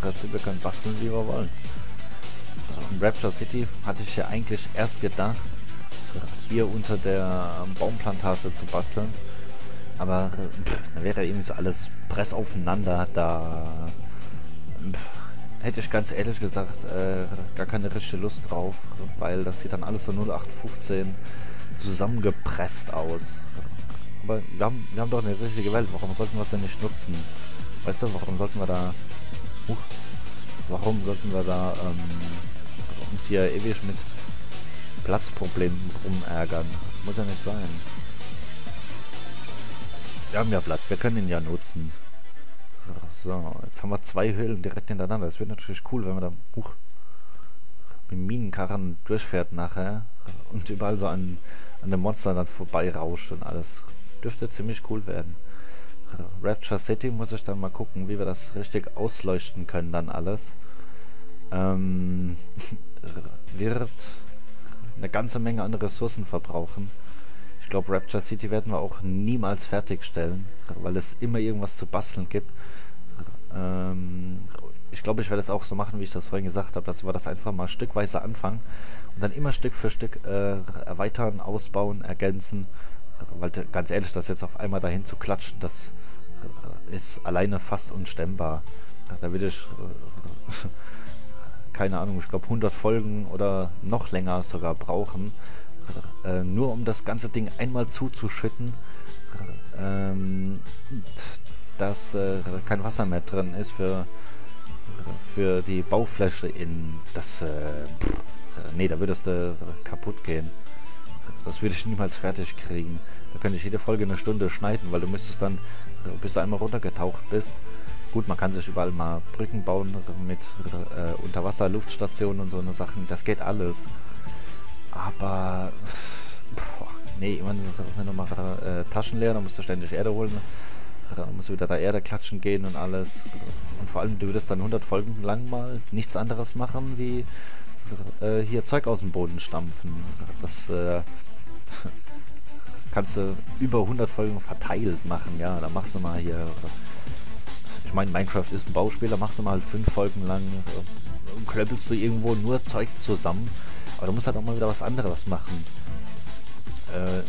Prinzip, wir können basteln, wie wir wollen. Rapture City hatte ich ja eigentlich erst gedacht, hier unter der Baumplantage zu basteln. Aber pff, da wäre irgendwie so alles press aufeinander. Da pff, hätte ich ganz ehrlich gesagt äh, gar keine richtige Lust drauf, weil das sieht dann alles so 0815 zusammengepresst aus. Aber wir haben, wir haben doch eine riesige Welt, warum sollten wir es denn nicht nutzen? Weißt du, warum sollten wir da... Warum sollten wir da ähm, uns hier ewig mit Platzproblemen rumärgern? Muss ja nicht sein. Wir haben ja Platz, wir können ihn ja nutzen. So, jetzt haben wir zwei Höhlen direkt hintereinander. Das wird natürlich cool, wenn man da uh, mit Minenkarren durchfährt nachher und überall so an, an dem Monster dann vorbei rauscht und alles. Dürfte ziemlich cool werden. Rapture City muss ich dann mal gucken, wie wir das richtig ausleuchten können dann alles. Ähm, wird eine ganze Menge an Ressourcen verbrauchen. Ich glaube, Rapture City werden wir auch niemals fertigstellen, weil es immer irgendwas zu basteln gibt. Ähm, ich glaube, ich werde es auch so machen, wie ich das vorhin gesagt habe, dass wir das einfach mal stückweise anfangen und dann immer Stück für Stück äh, erweitern, ausbauen, ergänzen. Weil ganz ehrlich, das jetzt auf einmal dahin zu klatschen, das ist alleine fast unstemmbar. Da würde ich, äh, keine Ahnung, ich glaube 100 Folgen oder noch länger sogar brauchen, äh, nur um das ganze Ding einmal zuzuschütten, ähm, dass äh, kein Wasser mehr drin ist für, für die Baufläche in das... Äh, pff, nee, da würdest du kaputt gehen. Das würde ich niemals fertig kriegen. Da könnte ich jede Folge eine Stunde schneiden, weil du müsstest dann, bis du einmal runtergetaucht bist. Gut, man kann sich überall mal Brücken bauen mit äh, Unterwasser-Luftstationen und so eine Sachen. Das geht alles. Aber, boah, nee, immer sind nochmal äh, Taschen leer, dann musst du ständig Erde holen. Dann musst du wieder da Erde klatschen gehen und alles. Und vor allem, du würdest dann 100 Folgen lang mal nichts anderes machen, wie äh, hier Zeug aus dem Boden stampfen. Das, äh, kannst du über 100 Folgen verteilt machen, ja. Da machst du mal hier. Ich meine, Minecraft ist ein Bauspiel, da machst du mal fünf Folgen lang, äh, klöppelst du irgendwo nur Zeug zusammen. Aber du musst halt auch mal wieder was anderes machen. Äh,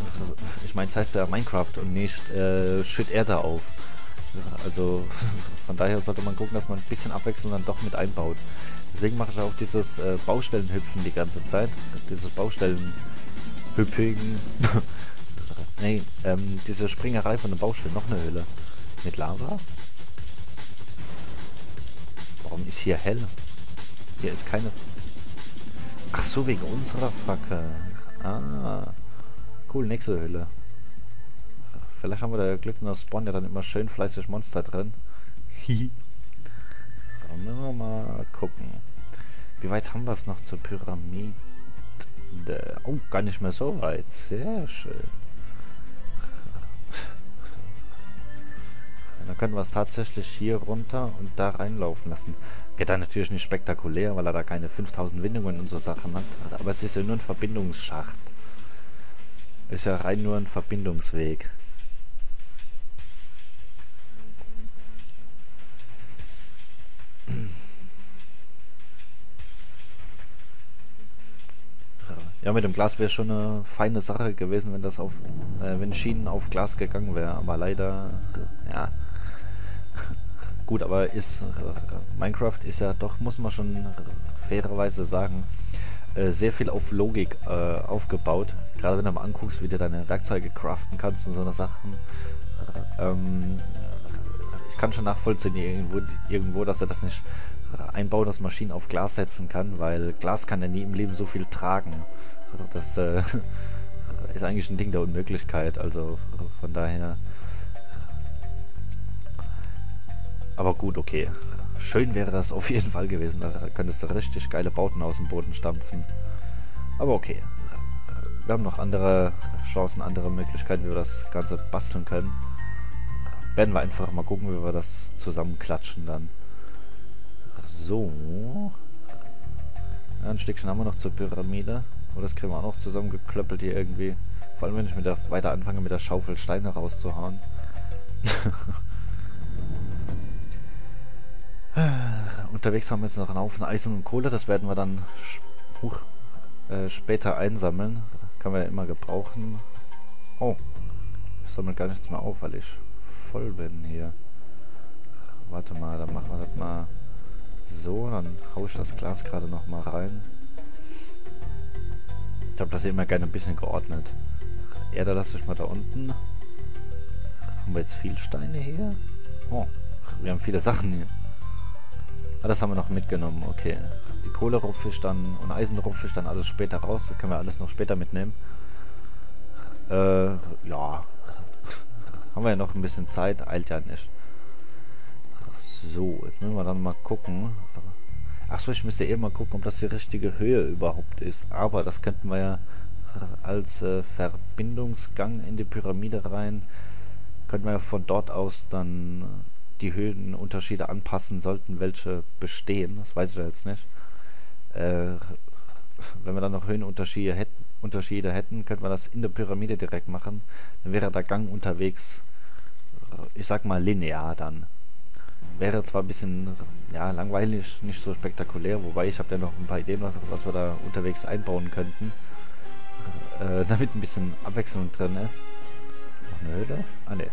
ich meine, es heißt ja Minecraft und nicht äh, Shit Erde auf. Also von daher sollte man gucken, dass man ein bisschen Abwechslung dann doch mit einbaut. Deswegen mache ich auch dieses äh, Baustellenhüpfen die ganze Zeit. Dieses Baustellenhüppigen. Nee, ähm, diese Springerei von der Baustelle. Noch eine Höhle. Mit Lava? Warum ist hier hell? Hier ist keine... Ach so, wegen unserer Fackel. Ah. Cool, nächste Höhle. Vielleicht haben wir da Glück und da spawnen ja dann immer schön fleißig Monster drin. Hihi. wir mal gucken. Wie weit haben wir es noch zur Pyramide? Oh, gar nicht mehr so weit. Sehr schön. Dann können wir es tatsächlich hier runter und da reinlaufen lassen. Geht dann natürlich nicht spektakulär, weil er da keine 5000 Windungen und so Sachen hat. Aber es ist ja nur ein Verbindungsschacht. Ist ja rein nur ein Verbindungsweg. Ja, mit dem Glas wäre schon eine feine Sache gewesen, wenn das auf, äh, wenn Schienen auf Glas gegangen wäre. Aber leider, ja, Gut, aber ist Minecraft ist ja doch, muss man schon fairerweise sagen, äh, sehr viel auf Logik äh, aufgebaut. Gerade wenn du mal anguckst, wie du deine Werkzeuge craften kannst und so eine Sachen. Ähm, ich kann schon nachvollziehen irgendwo, irgendwo, dass er das nicht einbaut, dass Maschinen auf Glas setzen kann, weil Glas kann ja nie im Leben so viel tragen. Das äh, ist eigentlich ein Ding der Unmöglichkeit. Also von daher Aber gut, okay. Schön wäre das auf jeden Fall gewesen. Da könntest du richtig geile Bauten aus dem Boden stampfen. Aber okay. Wir haben noch andere Chancen, andere Möglichkeiten, wie wir das Ganze basteln können. Werden wir einfach mal gucken, wie wir das zusammenklatschen dann. So. Ein Stückchen haben wir noch zur Pyramide. Oder das kriegen wir auch noch zusammengeklöppelt hier irgendwie. Vor allem, wenn ich mit der, weiter anfange, mit der Schaufel Steine rauszuhauen. Unterwegs haben wir jetzt noch einen Haufen Eisen und Kohle. Das werden wir dann huch, äh, später einsammeln. Kann man ja immer gebrauchen. Oh, ich sammle gar nichts mehr auf, weil ich voll bin hier. Warte mal, dann machen wir das mal so. Dann haue ich das Glas gerade noch mal rein. Ich habe das immer gerne ein bisschen geordnet. Erde lasse ich mal da unten. Haben wir jetzt viel Steine hier? Oh, wir haben viele Sachen hier. Ah, das haben wir noch mitgenommen, okay. Die Kohle rupfe ich dann und Eisen rupfe ich dann alles später raus. Das können wir alles noch später mitnehmen. Äh, ja. haben wir ja noch ein bisschen Zeit, eilt ja nicht. So, jetzt müssen wir dann mal gucken. Achso, ich müsste eben mal gucken, ob das die richtige Höhe überhaupt ist. Aber das könnten wir ja als äh, Verbindungsgang in die Pyramide rein. Könnten wir ja von dort aus dann die Höhenunterschiede anpassen, sollten welche bestehen. Das weiß ich ja jetzt nicht. Äh, wenn wir dann noch Höhenunterschiede hätten, Unterschiede hätten, könnten wir das in der Pyramide direkt machen. Dann wäre der Gang unterwegs, äh, ich sag mal, linear dann. Wäre zwar ein bisschen ja, langweilig, nicht so spektakulär, wobei ich habe ja noch ein paar Ideen, was, wir da unterwegs einbauen könnten. Äh, damit ein bisschen Abwechslung drin ist. Noch eine Höhle? Ah, ne.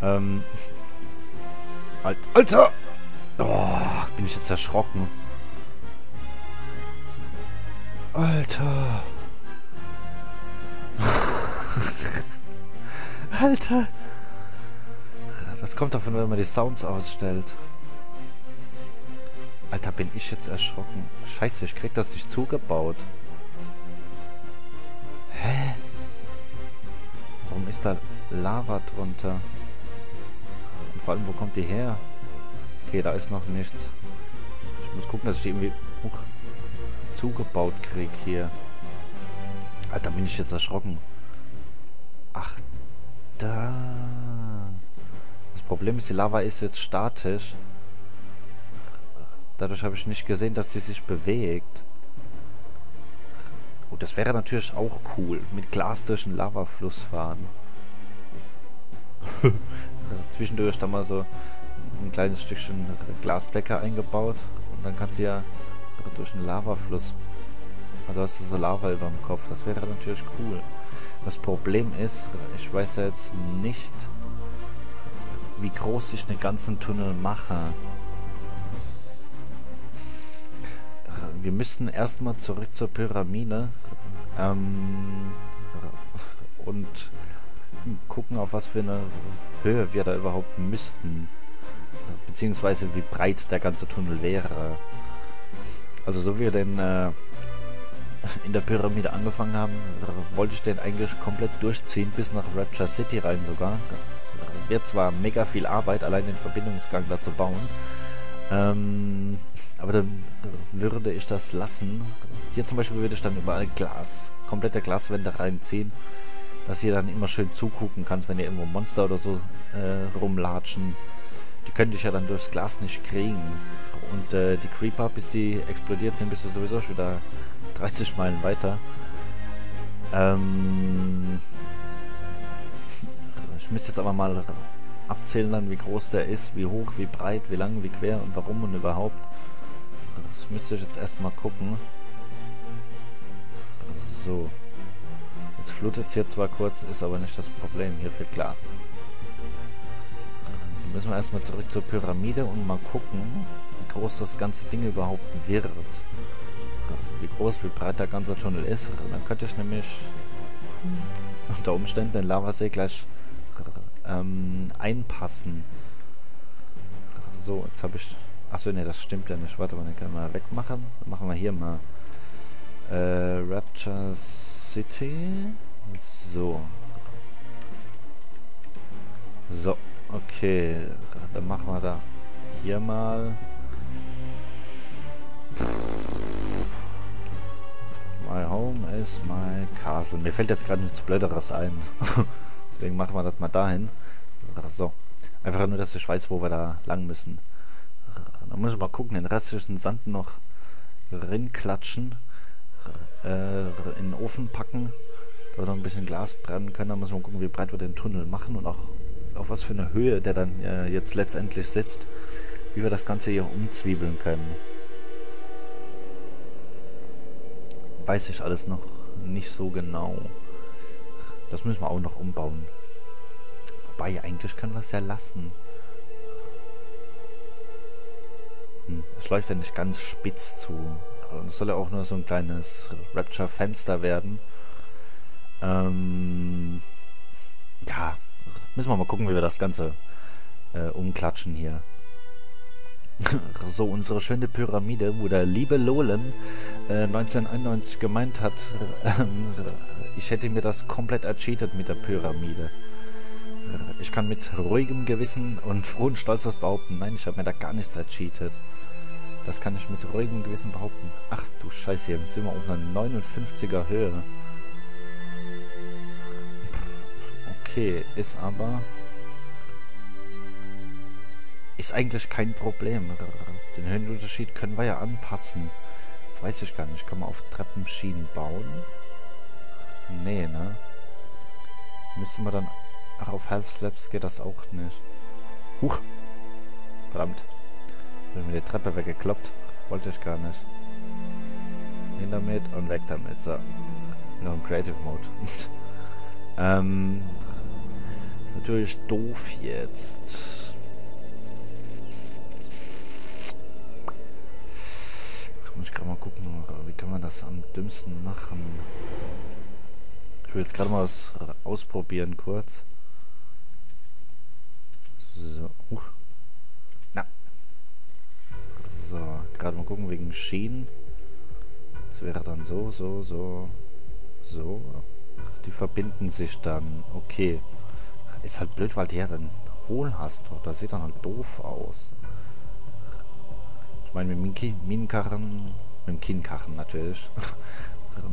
Ähm, Alt Alter! Oh, bin ich jetzt erschrocken. Alter. Alter. Das kommt davon, wenn man die Sounds ausstellt. Alter, bin ich jetzt erschrocken. Scheiße, ich krieg das nicht zugebaut. Hä? Warum ist da Lava drunter? Vor allem, wo kommt die her? Okay, da ist noch nichts. Ich muss gucken, dass ich die irgendwie hoch zugebaut kriege hier. Alter, bin ich jetzt erschrocken. Ach, da. Problem ist, die Lava ist jetzt statisch. Dadurch habe ich nicht gesehen, dass sie sich bewegt. Oh, das wäre natürlich auch cool. Mit Glas durch einen Lavafluss fahren. zwischendurch da mal so ein kleines Stückchen Glasdecke eingebaut und dann kannst du ja durch einen Lavafluss, also hast du so Lava über dem Kopf, das wäre natürlich cool. Das Problem ist, ich weiß ja jetzt nicht, wie groß ich den ganzen Tunnel mache. Wir müssen erstmal zurück zur Pyramide ähm, und gucken, auf was für eine Höhe wir da überhaupt müssten. Beziehungsweise wie breit der ganze Tunnel wäre. Also so wie wir den äh, in der Pyramide angefangen haben, wollte ich den eigentlich komplett durchziehen bis nach Rapture City rein sogar. Wird zwar mega viel Arbeit, allein den Verbindungsgang da zu bauen. Ähm, aber dann würde ich das lassen. Hier zum Beispiel würde ich dann überall Glas, komplette Glaswände reinziehen dass ihr dann immer schön zugucken kannst, wenn ihr irgendwo Monster oder so äh, rumlatschen. Die könnte ich ja dann durchs Glas nicht kriegen. Und äh, die Creeper, bis die explodiert sind, bist du sowieso schon wieder 30 Meilen weiter. Ähm müsste jetzt aber mal abzählen dann, wie groß der ist, wie hoch, wie breit, wie lang, wie quer und warum und überhaupt. Das müsste ich jetzt erstmal gucken. So. Jetzt flutet es hier zwar kurz, ist aber nicht das Problem. Hier fehlt Glas. Dann müssen wir erstmal zurück zur Pyramide und mal gucken, wie groß das ganze Ding überhaupt wird. Wie groß, wie breit der ganze Tunnel ist. Dann könnte ich nämlich unter Umständen den Lavasee gleich ähm, einpassen. So, jetzt habe ich... Achso, ne, das stimmt ja nicht. Warte mal, den können wir wegmachen. Dann machen wir hier mal äh, Raptures City. So. So, okay. Dann machen wir da hier mal. My home is my castle. Mir fällt jetzt gerade nichts Blöderes ein. Deswegen machen wir das mal dahin. So. Einfach nur, dass ich weiß, wo wir da lang müssen. Dann muss ich mal gucken, den restlichen Sand noch rinklatschen äh, in den Ofen packen, da wir noch ein bisschen Glas brennen können. Dann müssen wir gucken, wie breit wir den Tunnel machen und auch auf was für eine Höhe der dann äh, jetzt letztendlich sitzt. wie wir das Ganze hier umzwiebeln können. Weiß ich alles noch nicht so genau. Das müssen wir auch noch umbauen. Wobei, eigentlich können wir es ja lassen. Hm, es läuft ja nicht ganz spitz zu. Und es soll ja auch nur so ein kleines Rapture-Fenster werden. Ähm, ja, müssen wir mal gucken, wie wir das Ganze äh, umklatschen hier. so, unsere schöne Pyramide, wo der liebe Lolen äh, 1991 gemeint hat, äh, ich hätte mir das komplett ercheatet mit der Pyramide. Ich kann mit ruhigem Gewissen und frohen Stolzes behaupten, nein, ich habe mir da gar nichts ercheatet. Das kann ich mit ruhigem Gewissen behaupten. Ach du Scheiße, hier sind wir auf einer 59er Höhe. Okay, ist aber... Ist eigentlich kein Problem. Den Höhenunterschied können wir ja anpassen. Das weiß ich gar nicht. Kann man auf Treppenschienen bauen? Nee, ne? Müssen wir dann... Ach, auf Half Slaps geht das auch nicht. Huch! Verdammt. Bin mir die Treppe weggekloppt. Wollte ich gar nicht. Hin damit und weg damit. So. Noch im Creative Mode. ähm. Ist natürlich doof jetzt. Ich muss gerade mal gucken, wie kann man das am dümmsten machen. Ich will jetzt gerade mal was ausprobieren kurz. So. Uh. So, gerade mal gucken wegen Schienen. Das wäre dann so, so, so, so. Die verbinden sich dann. Okay. Ist halt blöd, weil du ja dann hohl hast. Das sieht dann halt doof aus. Ich meine, mit dem Minenkarren, mit dem Kinnkarren natürlich.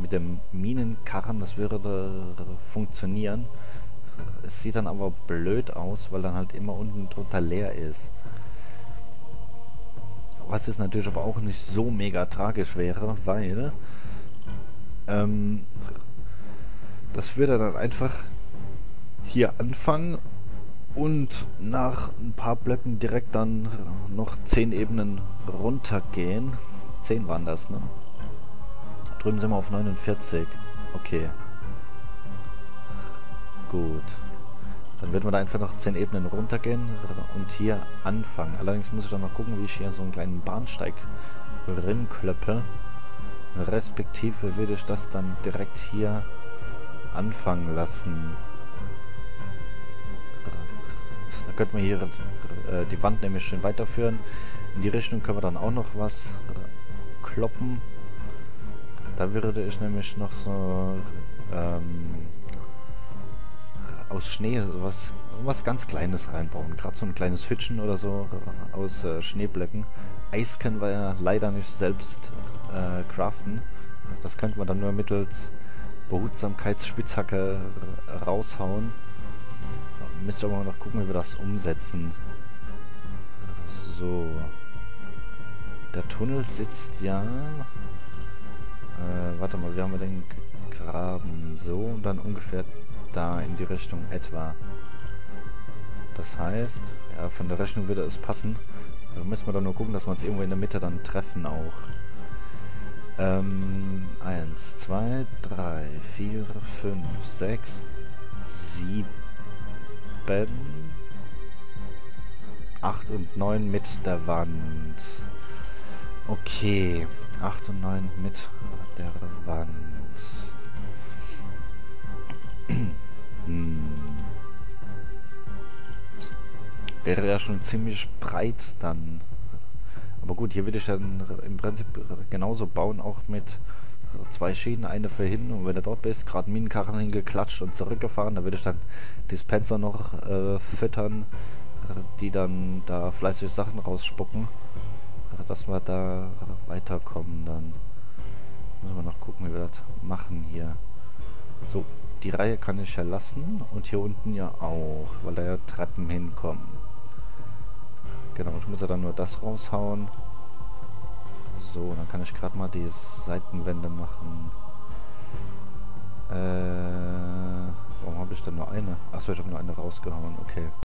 mit dem Minenkarren, das würde funktionieren. Es sieht dann aber blöd aus, weil dann halt immer unten drunter leer ist. Was jetzt natürlich aber auch nicht so mega tragisch wäre, weil ähm, das würde dann einfach hier anfangen und nach ein paar Blöcken direkt dann noch 10 Ebenen runtergehen. 10 waren das, ne? Drüben sind wir auf 49. Okay. Gut. Dann werden wir da einfach noch 10 Ebenen runtergehen und hier anfangen. Allerdings muss ich dann noch gucken, wie ich hier so einen kleinen Bahnsteig rinklöppe. Respektive würde ich das dann direkt hier anfangen lassen. Da könnten wir hier äh, die Wand nämlich schön weiterführen. In die Richtung können wir dann auch noch was kloppen. Da würde ich nämlich noch so ähm, aus Schnee was, was ganz Kleines reinbauen. Gerade so ein kleines Hütchen oder so aus äh, Schneeblöcken. Eis können wir ja leider nicht selbst äh, craften. Das könnte man dann nur mittels Behutsamkeitsspitzhacke raushauen. Müsste aber noch gucken, wie wir das umsetzen. So. Der Tunnel sitzt ja... Äh, warte mal, wie haben wir den gegraben? So, und dann ungefähr da in die Richtung etwa. Das heißt, ja, von der Rechnung würde es passen. Da müssen wir dann nur gucken, dass wir uns irgendwo in der Mitte dann treffen auch. Ähm, 1, 2, 3, 4, 5, 6, 7, 8 und 9 mit der Wand. Okay, 8 und 9 mit der Wand. Hm. Wäre ja schon ziemlich breit dann. Aber gut, hier würde ich dann im Prinzip genauso bauen, auch mit zwei Schienen, eine für hin. Und wenn du dort bist, gerade Minenkarren hingeklatscht und zurückgefahren, da würde ich dann Dispenser noch äh, füttern, die dann da fleißig Sachen rausspucken, dass wir da weiterkommen dann. Müssen wir noch gucken, wie wir das machen hier. So, die Reihe kann ich ja lassen und hier unten ja auch, weil da ja Treppen hinkommen. Genau, ich muss ja dann nur das raushauen. So, dann kann ich gerade mal die Seitenwände machen. Äh, warum habe ich denn nur eine? Achso, ich habe nur eine rausgehauen, okay.